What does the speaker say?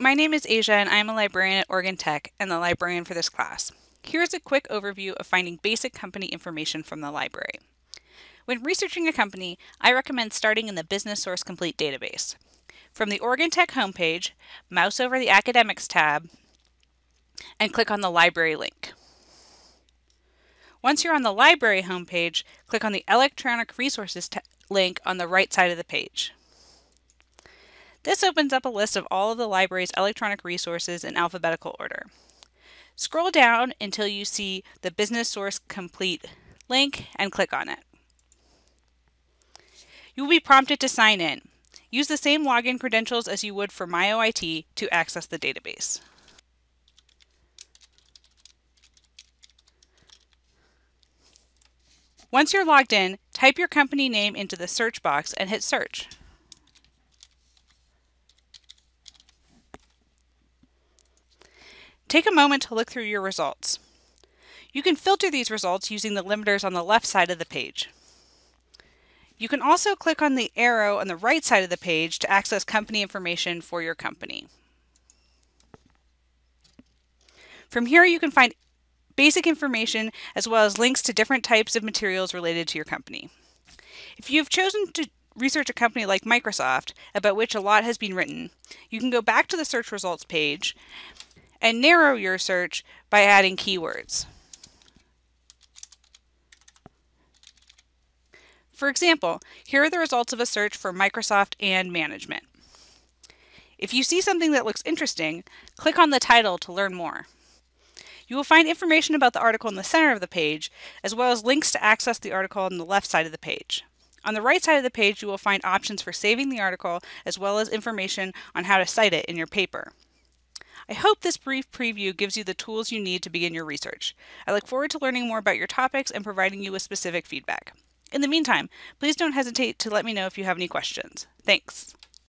my name is Asia and I'm a librarian at Oregon Tech and the librarian for this class. Here's a quick overview of finding basic company information from the library. When researching a company, I recommend starting in the Business Source Complete database. From the Oregon Tech homepage, mouse over the Academics tab and click on the library link. Once you're on the library homepage, click on the Electronic Resources link on the right side of the page. This opens up a list of all of the library's electronic resources in alphabetical order. Scroll down until you see the Business Source Complete link and click on it. You will be prompted to sign in. Use the same login credentials as you would for MyOIT to access the database. Once you're logged in, type your company name into the search box and hit search. Take a moment to look through your results. You can filter these results using the limiters on the left side of the page. You can also click on the arrow on the right side of the page to access company information for your company. From here you can find basic information as well as links to different types of materials related to your company. If you have chosen to research a company like Microsoft, about which a lot has been written, you can go back to the search results page and narrow your search by adding keywords. For example, here are the results of a search for Microsoft and management. If you see something that looks interesting, click on the title to learn more. You will find information about the article in the center of the page, as well as links to access the article on the left side of the page. On the right side of the page, you will find options for saving the article, as well as information on how to cite it in your paper. I hope this brief preview gives you the tools you need to begin your research. I look forward to learning more about your topics and providing you with specific feedback. In the meantime, please don't hesitate to let me know if you have any questions. Thanks.